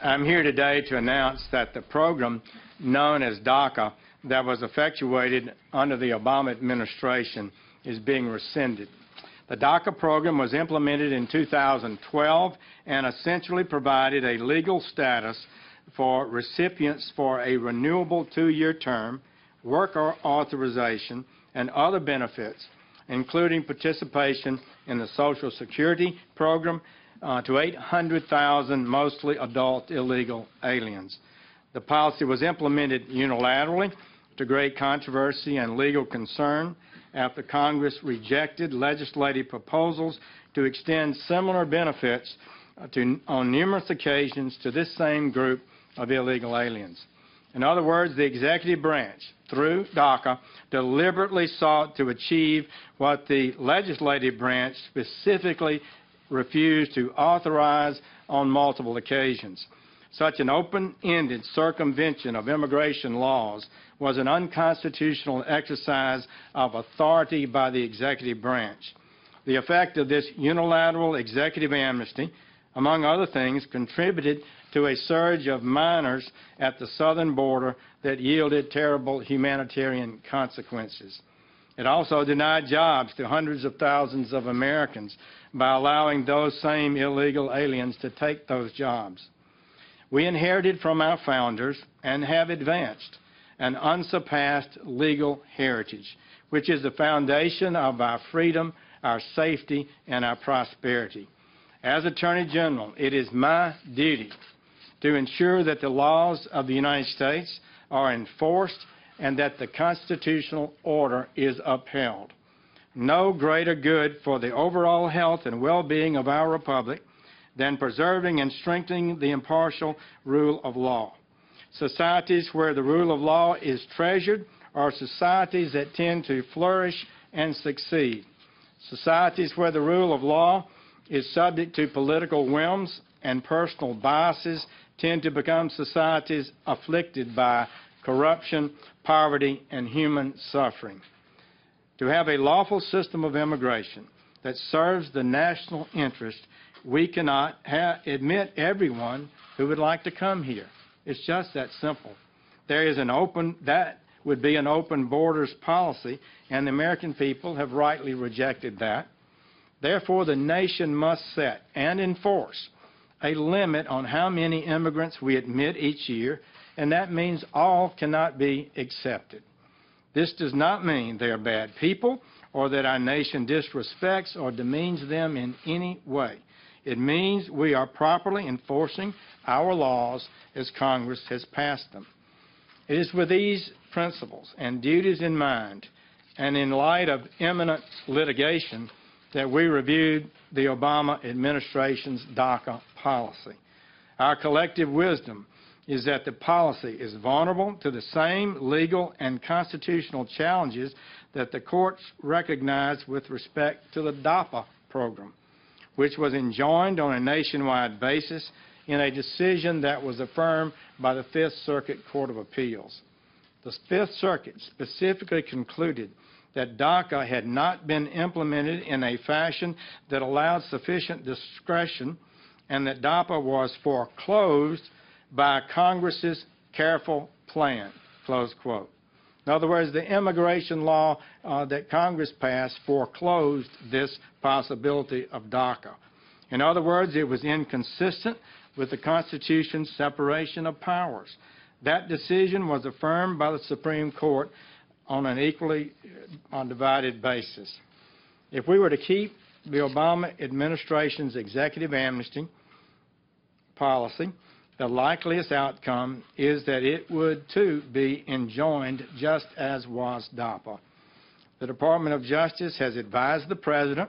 I'm here today to announce that the program known as DACA that was effectuated under the Obama administration is being rescinded. The DACA program was implemented in 2012 and essentially provided a legal status for recipients for a renewable two-year term, work authorization, and other benefits, including participation in the Social Security program uh, to 800,000 mostly adult illegal aliens. The policy was implemented unilaterally to great controversy and legal concern after Congress rejected legislative proposals to extend similar benefits uh, to, on numerous occasions to this same group of illegal aliens. In other words, the executive branch, through DACA, deliberately sought to achieve what the legislative branch specifically refused to authorize on multiple occasions. Such an open-ended circumvention of immigration laws was an unconstitutional exercise of authority by the executive branch. The effect of this unilateral executive amnesty, among other things, contributed to a surge of minors at the southern border that yielded terrible humanitarian consequences. It also denied jobs to hundreds of thousands of Americans by allowing those same illegal aliens to take those jobs. We inherited from our founders and have advanced an unsurpassed legal heritage, which is the foundation of our freedom, our safety, and our prosperity. As Attorney General, it is my duty to ensure that the laws of the United States are enforced and that the constitutional order is upheld. No greater good for the overall health and well-being of our republic than preserving and strengthening the impartial rule of law. Societies where the rule of law is treasured are societies that tend to flourish and succeed. Societies where the rule of law is subject to political whims and personal biases tend to become societies afflicted by corruption, poverty, and human suffering. To have a lawful system of immigration that serves the national interest we cannot admit everyone who would like to come here. It's just that simple. There is an open, that would be an open borders policy, and the American people have rightly rejected that. Therefore, the nation must set and enforce a limit on how many immigrants we admit each year, and that means all cannot be accepted. This does not mean they are bad people or that our nation disrespects or demeans them in any way. It means we are properly enforcing our laws as Congress has passed them. It is with these principles and duties in mind, and in light of imminent litigation, that we reviewed the Obama administration's DACA policy. Our collective wisdom is that the policy is vulnerable to the same legal and constitutional challenges that the courts recognize with respect to the DAPA program which was enjoined on a nationwide basis in a decision that was affirmed by the Fifth Circuit Court of Appeals. The Fifth Circuit specifically concluded that DACA had not been implemented in a fashion that allowed sufficient discretion and that DAPA was foreclosed by Congress's careful plan, close quote. In other words, the immigration law uh, that Congress passed foreclosed this possibility of DACA. In other words, it was inconsistent with the Constitution's separation of powers. That decision was affirmed by the Supreme Court on an equally uh, undivided basis. If we were to keep the Obama administration's executive amnesty policy, the likeliest outcome is that it would too be enjoined just as was DAPA. The Department of Justice has advised the President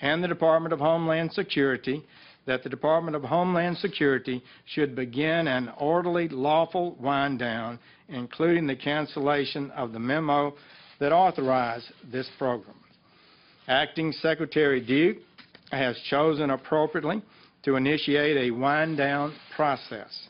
and the Department of Homeland Security that the Department of Homeland Security should begin an orderly, lawful wind down, including the cancellation of the memo that authorized this program. Acting Secretary Duke has chosen appropriately to initiate a wind-down process.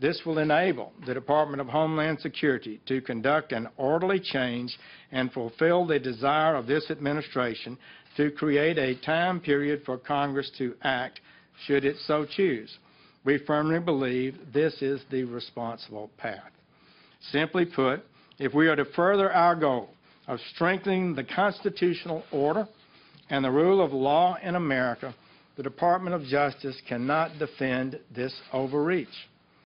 This will enable the Department of Homeland Security to conduct an orderly change and fulfill the desire of this administration to create a time period for Congress to act should it so choose. We firmly believe this is the responsible path. Simply put, if we are to further our goal of strengthening the constitutional order and the rule of law in America, the Department of Justice cannot defend this overreach.